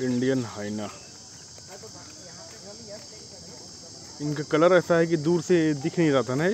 Indian हाइना इनका colour ऐसा है कि दूर से दिख नहीं रहा था ना